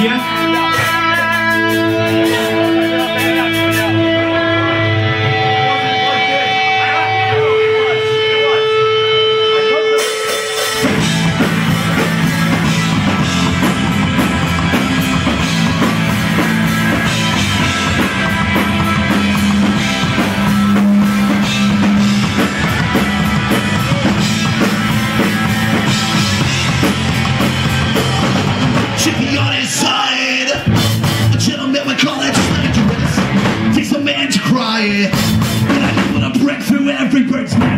Yeah. should on his side. A gentleman would call it dangerous. Takes a man to cry. And I just wanna break through every bird's neck.